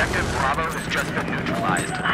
Objective Bravo has just been neutralized.